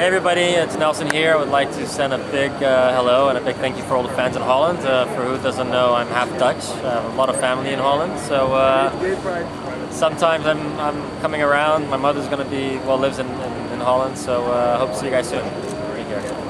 Hey everybody, it's Nelson here. I would like to send a big uh, hello and a big thank you for all the fans in Holland. Uh, for who doesn't know, I'm half Dutch. I have a lot of family in Holland, so uh, sometimes I'm, I'm coming around. My mother's going to be, well, lives in, in, in Holland, so uh, hope to see you guys soon. Take care.